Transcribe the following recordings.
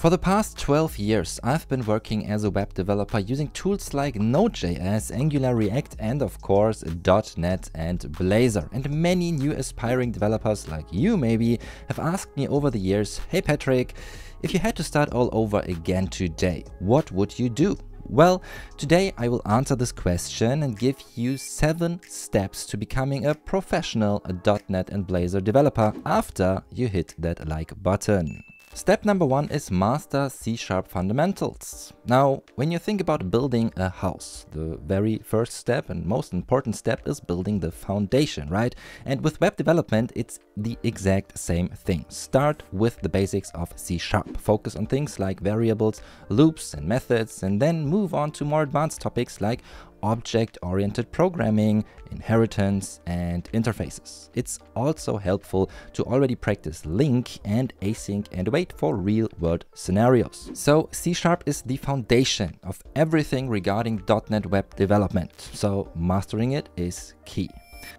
For the past 12 years, I've been working as a web developer using tools like Node.js, Angular, React, and of course .NET and Blazor. And many new aspiring developers like you maybe have asked me over the years, hey Patrick, if you had to start all over again today, what would you do? Well, today I will answer this question and give you 7 steps to becoming a professional .NET and Blazor developer after you hit that like button. Step number one is master C-sharp fundamentals. Now, when you think about building a house, the very first step and most important step is building the foundation, right? And with web development, it's the exact same thing. Start with the basics of C-sharp. Focus on things like variables, loops and methods, and then move on to more advanced topics like object-oriented programming, inheritance, and interfaces. It's also helpful to already practice LINQ and async and await for real-world scenarios. So C-Sharp is the foundation of everything regarding .NET web development, so mastering it is key.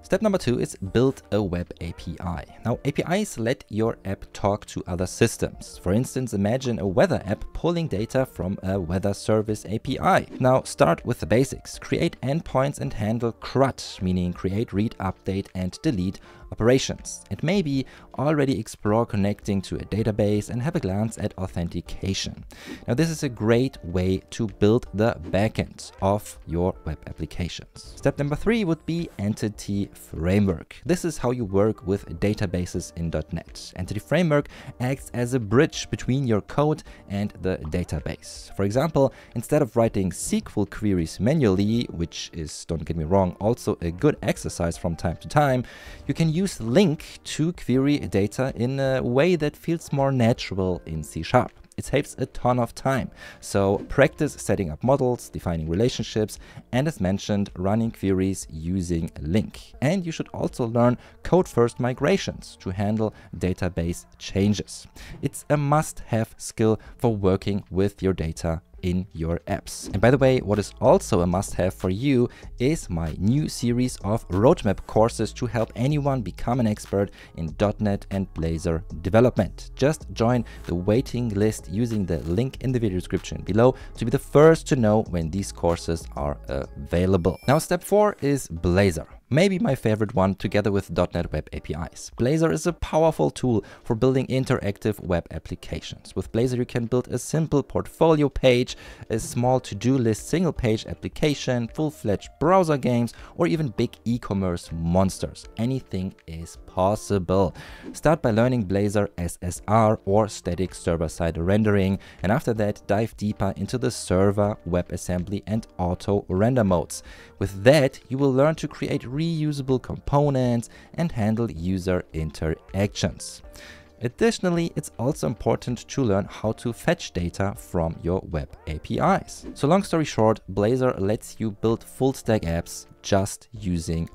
Step number two is build a web API. Now APIs let your app talk to other systems. For instance, imagine a weather app pulling data from a weather service API. Now start with the basics. Create endpoints and handle CRUD, meaning create, read, update and delete operations, and maybe already explore connecting to a database and have a glance at authentication. Now this is a great way to build the backend of your web applications. Step number three would be Entity Framework. This is how you work with databases in .NET. Entity Framework acts as a bridge between your code and the database. For example, instead of writing SQL queries manually, which is, don't get me wrong, also a good exercise from time to time, you can use LINQ to query data in a way that feels more natural in C Sharp. It saves a ton of time. So practice setting up models, defining relationships, and as mentioned, running queries using LINQ. And you should also learn code-first migrations to handle database changes. It's a must-have skill for working with your data in your apps. And by the way, what is also a must-have for you is my new series of roadmap courses to help anyone become an expert in .NET and Blazor development. Just join the waiting list using the link in the video description below to be the first to know when these courses are available. Now step 4 is Blazor maybe my favorite one together with .NET Web APIs. Blazor is a powerful tool for building interactive web applications. With Blazor you can build a simple portfolio page, a small to-do list single page application, full-fledged browser games or even big e-commerce monsters. Anything is possible. Start by learning Blazor SSR or static server-side rendering and after that dive deeper into the server, WebAssembly and auto render modes. With that you will learn to create reusable components and handle user interactions. Additionally, it's also important to learn how to fetch data from your web APIs. So long story short, Blazor lets you build full stack apps just using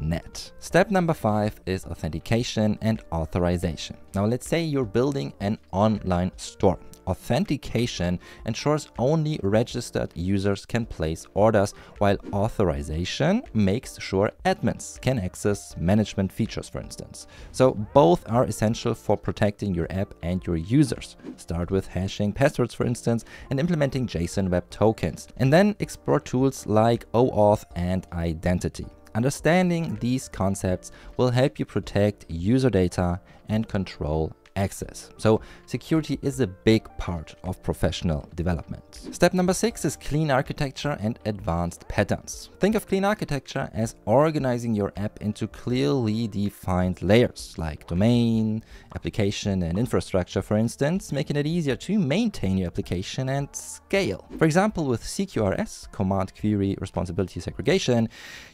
.NET. Step number five is authentication and authorization. Now let's say you're building an online store authentication ensures only registered users can place orders, while authorization makes sure admins can access management features, for instance. So both are essential for protecting your app and your users. Start with hashing passwords, for instance, and implementing JSON Web Tokens, and then explore tools like OAuth and Identity. Understanding these concepts will help you protect user data and control access. So security is a big part of professional development. Step number six is clean architecture and advanced patterns. Think of clean architecture as organizing your app into clearly defined layers like domain, application and infrastructure for instance, making it easier to maintain your application and scale. For example, with CQRS, Command Query Responsibility Segregation,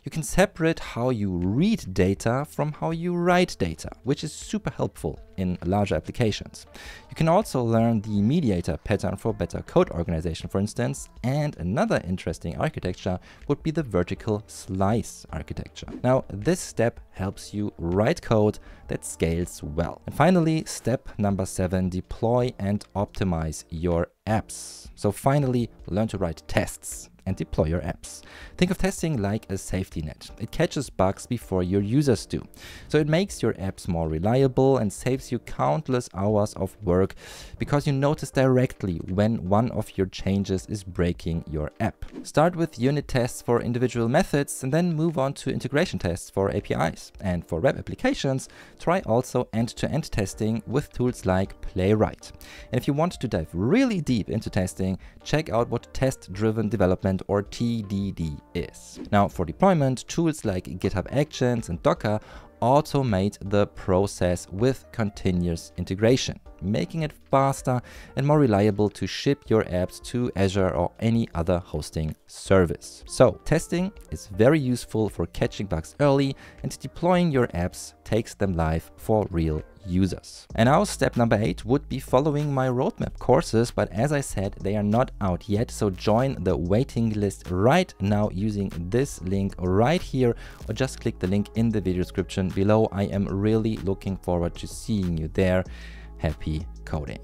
you can separate how you read data from how you write data, which is super helpful in applications. You can also learn the mediator pattern for better code organization, for instance, and another interesting architecture would be the vertical slice architecture. Now, this step helps you write code that scales well. And finally, step number seven, deploy and optimize your apps. So finally, learn to write tests. And deploy your apps. Think of testing like a safety net. It catches bugs before your users do. So it makes your apps more reliable and saves you countless hours of work because you notice directly when one of your changes is breaking your app. Start with unit tests for individual methods and then move on to integration tests for APIs. And for web applications, try also end-to-end -end testing with tools like Playwright. And if you want to dive really deep into testing, check out what test-driven development or TDD is. Now for deployment, tools like GitHub Actions and Docker automate the process with continuous integration, making it faster and more reliable to ship your apps to Azure or any other hosting service. So testing is very useful for catching bugs early and deploying your apps takes them live for real users. And now step number eight would be following my roadmap courses, but as I said, they are not out yet. So join the waiting list right now using this link right here, or just click the link in the video description below. I am really looking forward to seeing you there. Happy coding.